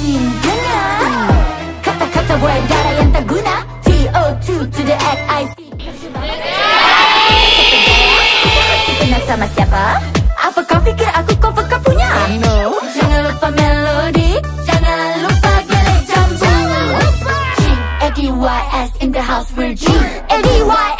ingin dengar Kata-kata darah yang tak guna. TO2 to the XIC Kita kenal sama siapa? Apa kau pikir aku cover kau punya? No Jangan lupa melodi. Jangan lupa gelek jambu. Jangan lupa ADYS in the house we're G ADYS